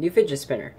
New fidget spinner.